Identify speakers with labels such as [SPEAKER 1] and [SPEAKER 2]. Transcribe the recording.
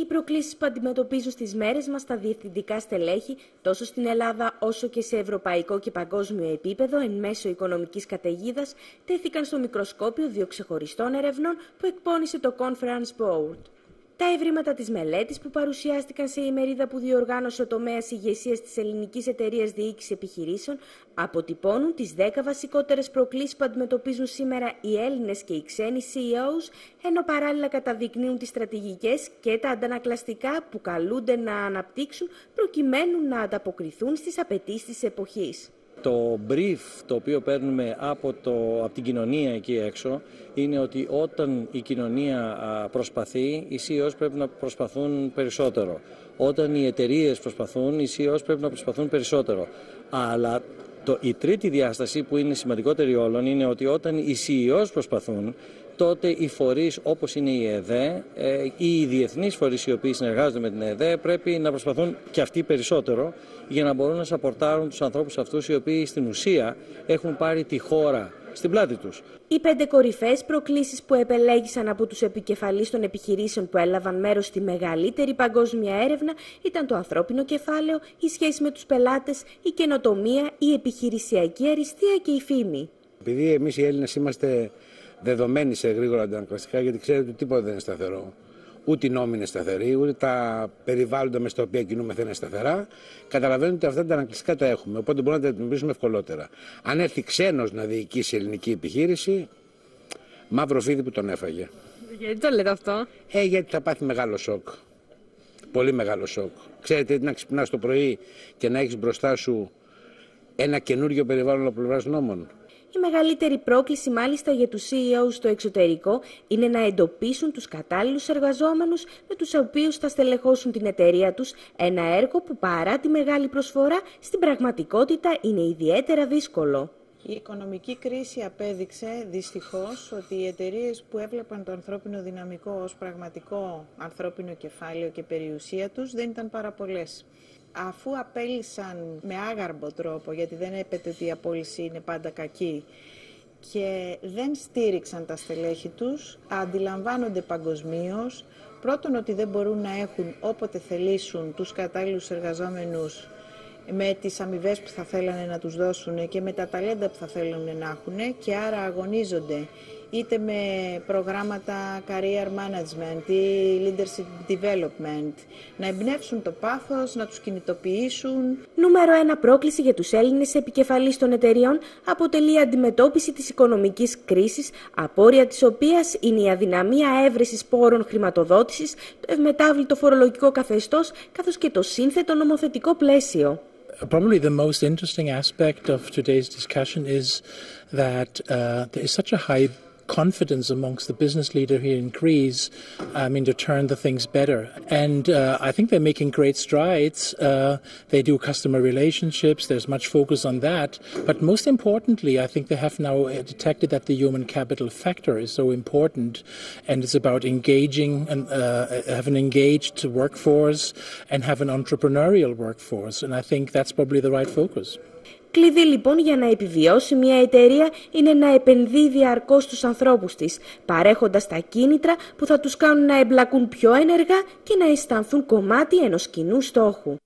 [SPEAKER 1] Οι προκλήσεις που αντιμετωπίζουν στις μέρες μας τα διευθυντικά στελέχη, τόσο στην Ελλάδα όσο και σε ευρωπαϊκό και παγκόσμιο επίπεδο, εν μέσω οικονομικής καταιγίδας, τέθηκαν στο μικροσκόπιο δύο ξεχωριστών ερευνών που εκπώνησε το Conference Board. Τα ευρήματα της μελέτης που παρουσιάστηκαν σε ημερίδα που διοργάνωσε ο τομέας ηγεσίας της Ελληνικής Εταιρείας Διοίκησης Επιχειρήσεων αποτυπώνουν τις 10 βασικότερες προκλήσεις που αντιμετωπίζουν σήμερα οι Έλληνες και οι ξένοι CEOs, ενώ παράλληλα καταδεικνύουν τις στρατηγικές και τα αντανακλαστικά που καλούνται να αναπτύξουν προκειμένου να ανταποκριθούν στις απαιτήσεις της εποχής.
[SPEAKER 2] Το brief το οποίο παίρνουμε από, το, από την κοινωνία εκεί έξω είναι ότι όταν η κοινωνία προσπαθεί, οι CEOs πρέπει να προσπαθούν περισσότερο. Όταν οι εταιρείες προσπαθούν, οι CEOs πρέπει να προσπαθούν περισσότερο. Αλλά το, η τρίτη διάσταση που είναι σημαντικότερη όλων είναι ότι όταν οι CEOs προσπαθούν, τότε οι φορείς όπως είναι η ΕΔΕ ε, ή οι διεθνείς φορείς οι οποίοι συνεργάζονται με την ΕΔΕ πρέπει να προσπαθούν και αυτοί περισσότερο για να μπορούν να σαπορτάρουν τους ανθρώπους αυτούς οι οποίοι στην ουσία έχουν πάρει τη χώρα στην πλάτη τους.
[SPEAKER 1] Οι πέντε κορυφαίες προκλήσεις που επελέγησαν από τους επικεφαλείς των επιχειρήσεων που έλαβαν μέρος στη μεγαλύτερη παγκόσμια έρευνα ήταν το ανθρώπινο κεφάλαιο, η σχέση με τους πελάτες, η καινοτομία, η επιχειρησιακή αριστεία και η φήμη.
[SPEAKER 3] Επειδή εμείς οι Έλληνες είμαστε δεδομένοι σε γρήγορα αντανακλαστικά, γιατί ξέρετε ότι τίποτα δεν είναι σταθερό. Ούτε οι νόμοι είναι σταθεροί, ούτε τα περιβάλλοντα μες στα οποία κινούμε θα είναι σταθερά. Καταλαβαίνετε ότι αυτά τα ανακλαστικά τα έχουμε. Οπότε μπορούμε να τα αντιμετωπίσουμε ευκολότερα. Αν έρθει ξένος να διοικήσει ελληνική επιχείρηση, μαύρο φίδι που τον έφαγε.
[SPEAKER 1] Γιατί το λέτε αυτό,
[SPEAKER 3] Ε, γιατί θα πάθει μεγάλο σοκ. Πολύ μεγάλο σοκ. Ξέρετε, να ξυπνάς το πρωί και να έχεις μπροστά σου ένα καινούριο περιβάλλον από πλευράς νόμων.
[SPEAKER 1] Η μεγαλύτερη πρόκληση μάλιστα για τους CEO στο εξωτερικό είναι να εντοπίσουν τους κατάλληλους εργαζόμενους με τους οποίους θα στελεχώσουν την εταιρεία τους, ένα έργο που παρά τη μεγάλη προσφορά στην πραγματικότητα είναι ιδιαίτερα δύσκολο.
[SPEAKER 4] Η οικονομική κρίση απέδειξε δυστυχώς ότι οι εταιρείες που έβλεπαν το ανθρώπινο δυναμικό ως πραγματικό ανθρώπινο κεφάλαιο και περιουσία τους δεν ήταν πάρα πολλές. Αφού απέλησαν με άγαρμπο τρόπο, γιατί δεν έπεται ότι η απόλυση είναι πάντα κακή, και δεν στήριξαν τα στελέχη τους, αντιλαμβάνονται παγκοσμίως, πρώτον ότι δεν μπορούν να έχουν όποτε θελήσουν τους κατάλληλους εργαζόμενους με τις αμοιβές που θα θέλανε να τους δώσουν και με τα ταλέντα που θα θέλουν να έχουν και άρα αγωνίζονται είτε με προγράμματα career management ή leadership development, να εμπνεύσουν το πάθος, να τους κινητοποιήσουν.
[SPEAKER 1] Νούμερο ένα πρόκληση για τους Έλληνες επικεφαλής των εταιριών αποτελεί η αντιμετώπιση της οικονομικής κρίσης, απόρρια της οποίας είναι η αδυναμία έβρεσης πόρων χρηματοδότησης, το ευμετάβλητο φορολογικό καθεστώς, καθώς και το σύνθετο νομοθετικό πλαίσιο.
[SPEAKER 5] Probably the most interesting aspect of today's discussion is that uh, there is such a high confidence amongst the business leader here in Greece, I mean, to turn the things better. And uh, I think they're making great strides. Uh, they do customer relationships. There's much focus on that. But most importantly, I think they have now uh, detected that the human capital factor is so important, and it's about engaging and uh, have an engaged workforce and have an entrepreneurial workforce. And I think that's probably the right focus.
[SPEAKER 1] Κλειδί λοιπόν για να επιβιώσει μια εταιρεία είναι να επενδύει διαρκώς στους ανθρώπους της, παρέχοντας τα κίνητρα που θα τους κάνουν να εμπλακούν πιο ενεργά και να αισθανθούν κομμάτι ενός κοινού στόχου.